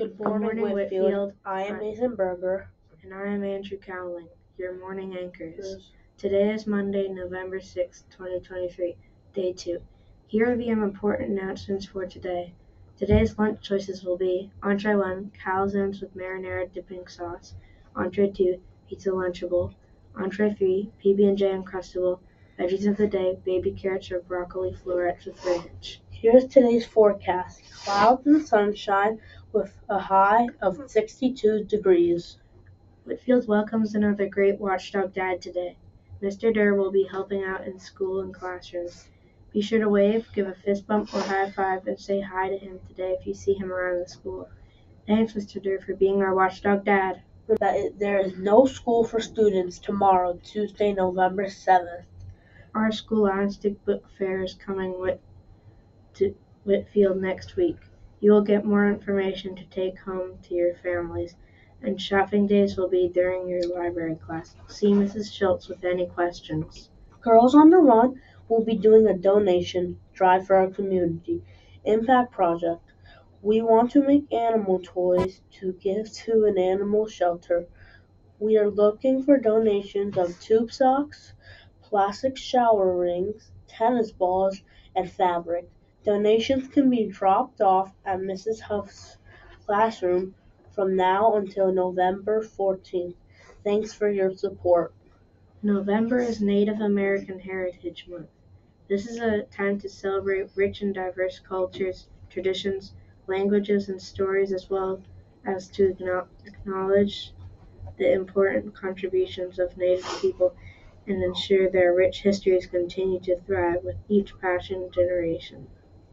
Good Good morning, morning, Whitfield. Whitfield. I am. Nathan Berger. And I am Andrew Cowling, your morning anchors. Today is Monday, November sixth, 2023, day 2. Here are the important announcements for today. Today's lunch choices will be Entree 1, calzones with marinara dipping sauce. Entree 2, pizza lunchable. Entree 3, PB&J Uncrustable. Veggies of the day, baby carrots or broccoli florets with spinach. Here's today's forecast clouds and sunshine with a high of 62 degrees. Whitfield welcomes another great watchdog dad today. Mr. Derr will be helping out in school and classrooms. Be sure to wave, give a fist bump or high five, and say hi to him today if you see him around the school. Thanks, Mr. Derr, for being our watchdog dad. That there is no school for students tomorrow, Tuesday, November 7th. Our school Scholastic Book Fair is coming Whit- to Whitfield next week. You will get more information to take home to your families, and shopping days will be during your library class. See Mrs. Schultz with any questions. Girls on the Run will be doing a donation drive for our community impact project. We want to make animal toys to give to an animal shelter. We are looking for donations of tube socks, plastic shower rings, tennis balls, and fabric. Donations can be dropped off at Mrs. Huff's classroom from now until November 14th. Thanks for your support. November is Native American Heritage Month. This is a time to celebrate rich and diverse cultures, traditions, languages, and stories, as well as to acknowledge the important contributions of Native people and ensure their rich histories continue to thrive with each passing generation.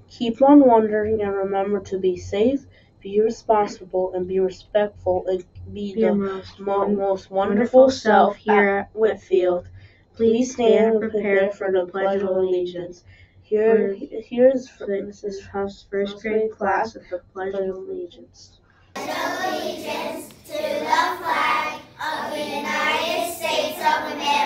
Keep on wondering and remember to be safe, be responsible, and be respectful and be Be the most mo- most wonderful self here at Whitfield. Please stand and prepare for the Pledge of Allegiance. Here, here's For Mrs. Mrs. Huff's first grade class with the Pledge of Allegiance. allegiance to the flag of the United States of America